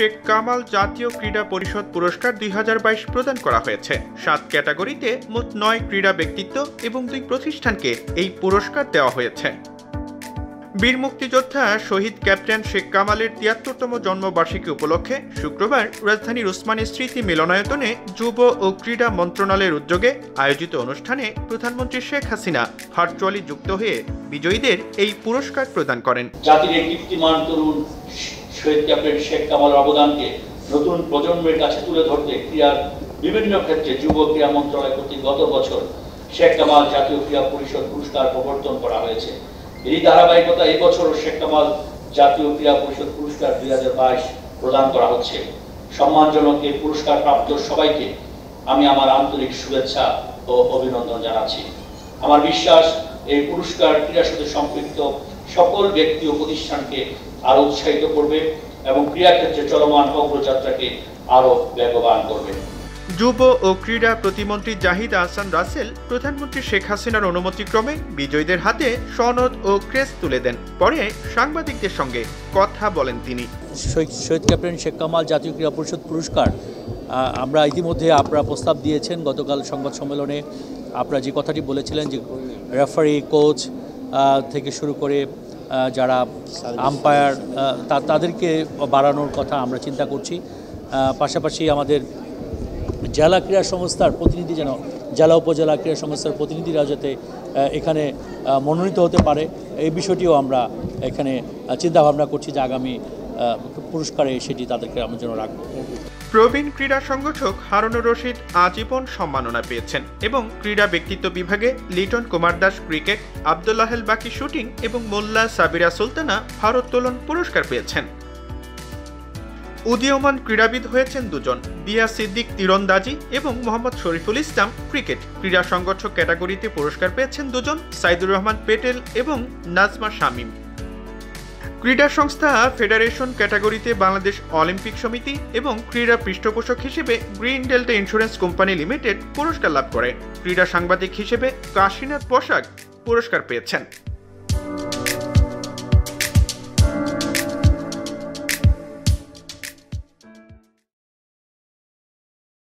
শেখ কামাল জাতীয় ক্রীড়া পরিষদ পুরস্কার দুই হাজার বাইশ প্রদান করা হয়েছে। সাত ক্যাটাগরিতে মোট নয় ক্রীড়া ব্যক্তিত্ব এবং দুই প্রতিষ্ঠানকে এই পুরস্কার দেওয়া হয়েছে। বীর মুক্তিযোদ্ধা শহীদ ক্যাপ্টেন শেখ কামালের তিয়াত্তরতম জন্মবার্ষিকী উপলক্ষে শুক্রবার রাজধানীর উসমানী স্মৃতি মিলনায়তনে যুব ও ক্রীড়া মন্ত্রণালয়ের উদ্যোগে আয়োজিত অনুষ্ঠানে প্রধানমন্ত্রী শেখ হাসিনা ভার্চুয়ালি যুক্ত হয়ে বিজয়ীদের এই পুরস্কার প্রদান করেন। জাতির কীর্তিমান তরুণ শহীদ ক্যাপ্টেন শেখ কামালের অবদানকে নতুন প্রজন্মের কাছে তুলে ধরতে ক্রীড়ার বিভিন্ন ক্ষেত্রে যুব ক্রীড়া মন্ত্রণালয় কর্তৃক গত বছর শেখ কামাল জাতীয় ক্রীড়া পরিষদ পুরস্কার প্রবর্তন করা হয়েছে। এই ধারাবাহিকতা এবছরও শেখ কামাল জাতীয় ক্রীড়া পরিষদ পুরস্কার দুই প্রদান করা হচ্ছে। সম্মানজনক এই পুরস্কার প্রাপ্ত সবাইকে আমি আমার আন্তরিক শুভেচ্ছা ও অভিনন্দন জানাচ্ছি। আমার বিশ্বাস, এই পুরস্কার ক্রীড়ার সাথে সম্পৃক্ত সকল ব্যক্তি ও প্রতিষ্ঠানকে আরও উৎসাহিত করবে এবং ক্রীড়াক্ষেত্রে চলমান অগ্রযাত্রাকে আরও বেগবান করবে। যুব ও ক্রীড়া প্রতিমন্ত্রী জাহিদ আহসান রাসেল প্রধানমন্ত্রী শেখ হাসিনার অনুমতিক্রমে বিজয়ীদের হাতে সনদ ও ক্রেস্ট তুলে দেন। পরে সাংবাদিকদের সঙ্গে কথা বলেন তিনি। শহীদ ক্যাপ্টেন শেখ কামাল জাতীয় ক্রীড়া পরিষদ পুরস্কার আমরা ইতিমধ্যে আপনারা প্রস্তাব দিয়েছেন গতকাল সংবাদ সম্মেলনে। আপনারা যে কথাটি বলেছিলেন যে রেফারি কোচ থেকে শুরু করে যারা আম্পায়ার তাদেরকে বাড়ানোর কথা আমরা চিন্তা করছি। পাশাপাশি আমাদের জেলা ক্রীড়া সংস্থার প্রতিনিধি যেন, জেলা উপজেলা ক্রীড়া সংস্থার প্রতিনিধিরা যাতে এখানে মনোনীত হতে পারে, এই বিষয়টিও আমরা এখানে চিন্তাভাবনা করছি যে আগামী পুরস্কারে সেটি তাদেরকে আমরা যেন রাখব। প্রবীণ ক্রীড়া সংগঠক হারুনুর রশিদ আজীবন সম্মাননা পেয়েছেন এবং ক্রীড়া ব্যক্তিত্ব বিভাগে লিটন কুমার দাস ক্রিকেট আবদুল্লাহেল বাকি শুটিং এবং মোল্লা সাবিরা সুলতানা ভারোত্তোলন পুরস্কার পেয়েছেন। উদীয়মান ক্রীড়াবিদ হয়েছেন দুজন দিয়া সিদ্দিক তীরন্দাজি এবং মোহাম্মদ শরীফুল ইসলাম ক্রিকেট। ক্রীড়া সংগঠক ক্যাটাগরিতে পুরস্কার পেয়েছেন দুজন, সাইদুর রহমান পেটেল এবং নাজমা শামীম। ক্রীড়া সংস্থা ফেডারেশন ক্যাটাগরিতে বাংলাদেশ অলিম্পিক সমিতি এবং ক্রীড়া পৃষ্ঠপোষক হিসেবে Green Delta Insurance Company Limited পুরস্কার লাভ করে। ক্রীড়া সাংবাদিক হিসেবে কাশীনাথ পোশাক পুরস্কার পেয়েছেন।